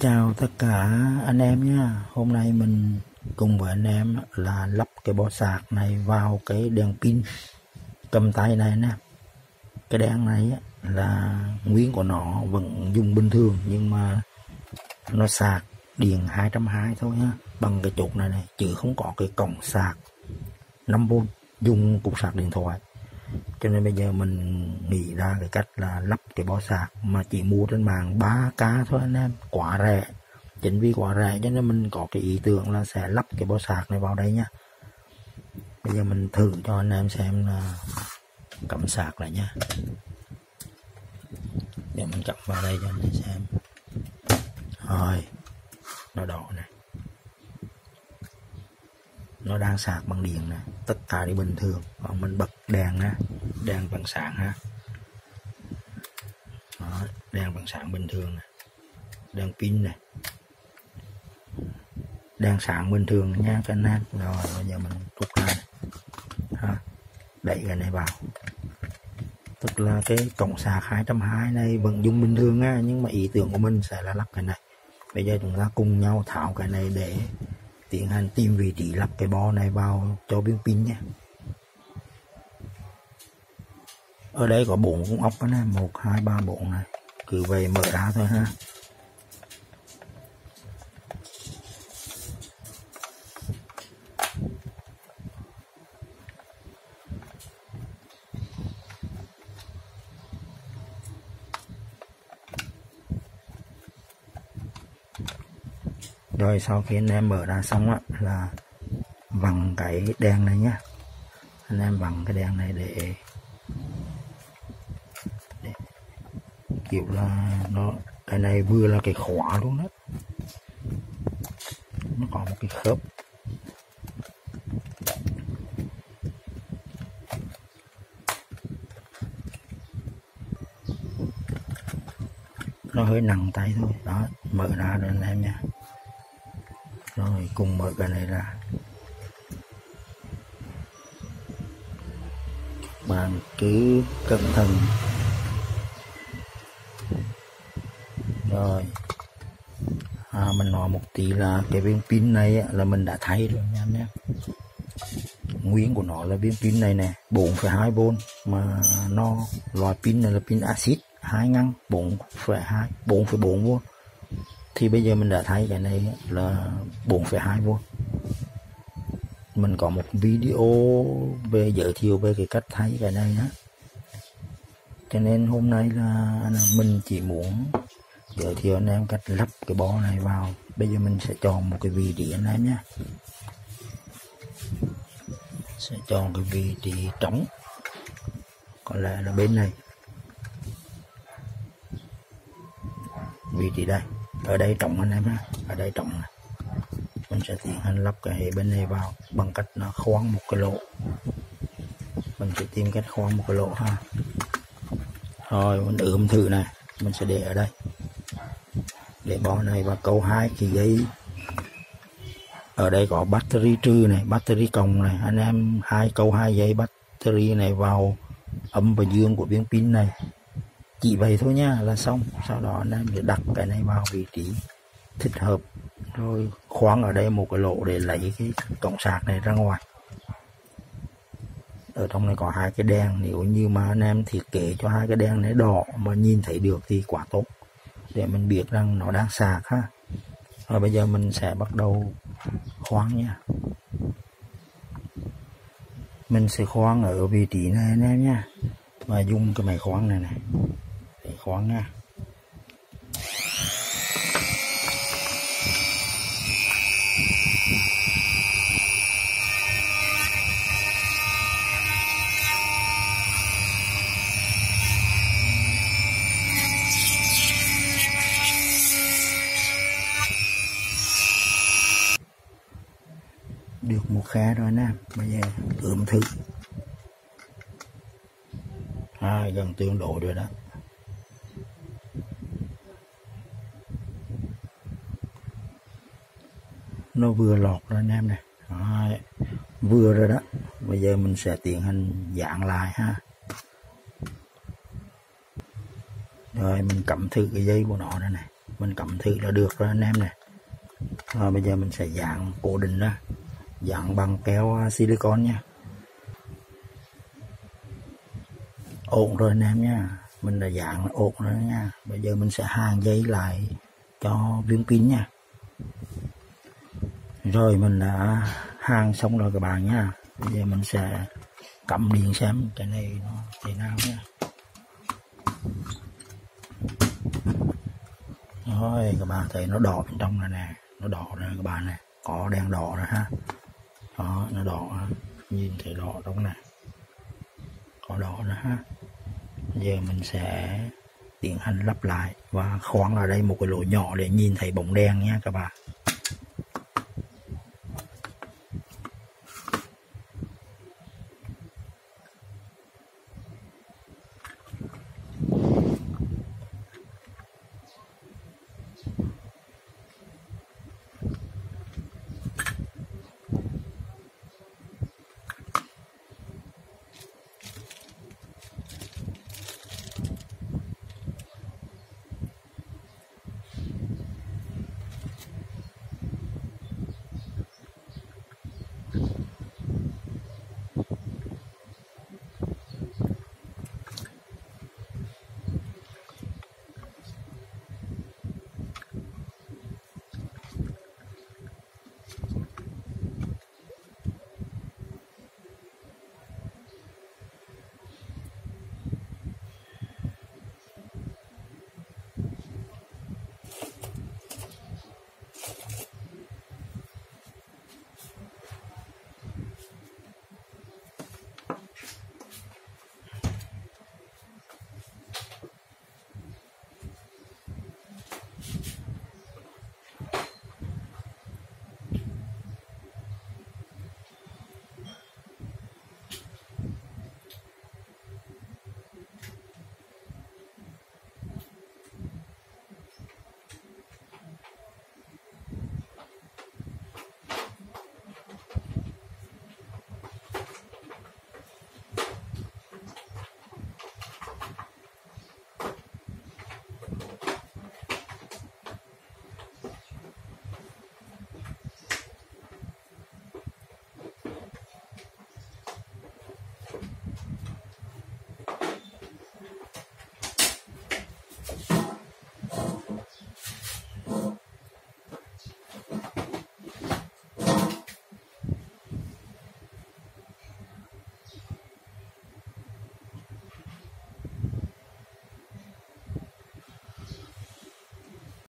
chào tất cả anh em nhé. Hôm nay mình cùng với anh em là lắp cái bó sạc này vào cái đèn pin cầm tay này nè. Cái đèn này là nguyên của nó, vẫn dùng bình thường, nhưng mà nó sạc điện 220 thôi nhá bằng cái chốt này này, chứ không có cái cổng sạc 5V dùng cục sạc điện thoại cho nên bây giờ mình nghĩ ra cái cách là lắp cái bó sạc mà chỉ mua trên mạng 3k thôi anh em. Quá rẻ. Chính vì quá rẻ cho nên mình có cái ý tưởng là sẽ lắp cái bó sạc này vào đây nhá bây giờ mình thử cho anh em xem là cắm sạc lại nhá để mình cắm vào đây cho anh em xem. Rồi, nó đỏ này nó đang sạc bằng điện nè. Tất cả đi bình thường. Còn mình bật đèn ha đèn bằng sáng ha Đó, đèn bằng sáng bình thường nè. Đèn pin này đèn sáng bình thường nha các anh em. Rồi bây giờ mình rút ra. Ha đẩy cái này vào. Tức là cái cổng sạc 220 này vẫn dùng bình thường nha nhưng mà ý tưởng của mình sẽ là lắp cái này. Bây giờ chúng ta cùng nhau tháo cái này để tiến hành tìm vị trí lắp cái bo này vào cho viên pin nhé. Ở đây có bốn con ốc này, một, hai, ba, bốn này. Cứ vậy mở ra thôi ha. Rồi sau khi anh em mở ra xong á là bằng cái đèn này nhá. Anh em bằng cái đèn này để, để kiểu là nó cái này vừa là cái khóa luôn đó. Nó có một cái khớp. Nó hơi nặng tay thôi. Đó mở ra rồi anh em nha rồi cùng mở cái này ra. Bạn cứ cẩn thận. Rồi. À, mình nói một tí là cái viên pin này là mình đã thấy rồi nha anh nhé. Nguyên của nó là viên pin này nè 4,2V mà nó loại pin này là pin axit hai ngăn 4,2 4,4V thì bây giờ mình đã thấy cái này là 4,2 vuông mình có một video về giới thiệu về cái cách thay cái này á. Cho nên hôm nay là mình chỉ muốn giới thiệu anh em cách lắp cái bó này vào. Bây giờ mình sẽ chọn một cái vị trí anh em nhé. Sẽ chọn cái vị trí trống. Có lẽ là bên này. Vị trí đây ở đây trọng anh em ha ở đây trọng này mình sẽ tiến hành lắp cái hệ bên này vào bằng cách nó khoan một cái lỗ. Mình sẽ tìm cách khoan một cái lỗ ha. Rồi, mình ướm thử này. Mình sẽ để ở đây. Để bỏ này và câu hai cái dây ở đây có battery trừ này, battery cộng này. Anh em hai câu hai dây battery này vào âm và dương của viên pin này chỉ vậy thôi nha, là xong. Sau đó anh em sẽ đặt cái này vào vị trí thích hợp. Rồi khoáng ở đây một cái lỗ để lấy cái cổng sạc này ra ngoài. Ở trong này có hai cái đèn. Nếu như mà anh em thiết kế cho hai cái đèn này đỏ mà nhìn thấy được thì quá tốt. Để mình biết rằng nó đang sạc ha. Rồi bây giờ mình sẽ bắt đầu khoáng nha. Mình sẽ khoáng ở vị trí này anh em nha. Và dùng cái máy khoáng này này khó nghe. Nha được một khá rồi nè bây giờ ươm thử à, gần tương độ rồi đó. Nó vừa lọt rồi anh em nè. Vừa rồi đó. Bây giờ mình sẽ tiến hành dạng lại ha. Rồi, mình cắm thử cái dây của nó đây này mình cầm thử là được rồi anh em nè. Rồi, bây giờ mình sẽ dạng cố định đó. Dạng bằng keo à, silicon nha. Ổn rồi anh em nha. Mình đã dạng ổn rồi nha. Bây giờ mình sẽ hàng dây lại cho viên pin nha rồi mình đã hang xong rồi các bạn nha. Bây giờ mình sẽ cầm điện xem cái này nó thế nào nha. Rồi, các bạn thấy nó đỏ bên trong này nè. Nó đỏ rồi các bạn này có đèn đỏ rồi ha. Đó, nó đỏ. Nhìn thấy đỏ trong này. Có đỏ nữa ha. Giờ mình sẽ tiến hành lắp lại và khoan ở đây một cái lỗ nhỏ để nhìn thấy bóng đèn nha các bạn.